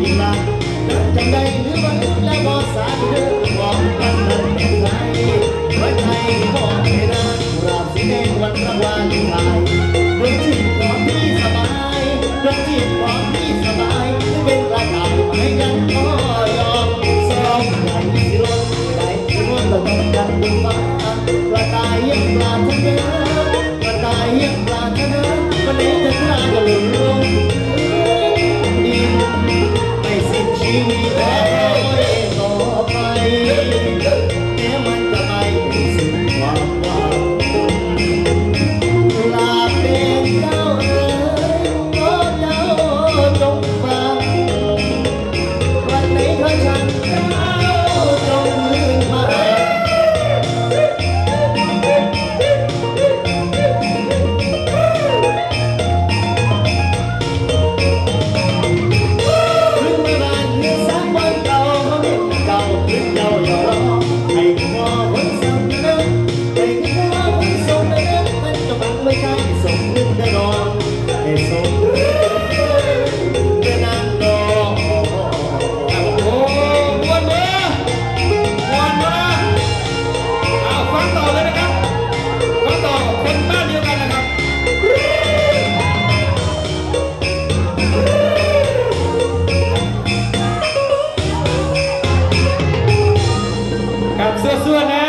ที่มาจังใดหรือว่าและบ่สารเด้อบอกกันนั้นแต่ไทยว่าไทบอกให้นะราบสีแดงวันรางวัลไยดงจิตของพี่สบายดงจิตของพี่สบายเป็นระดับให้กันพอยอมสองใจร้อนใจร้อนต้องกันบุญมาประกายยังปา Sou sua, né?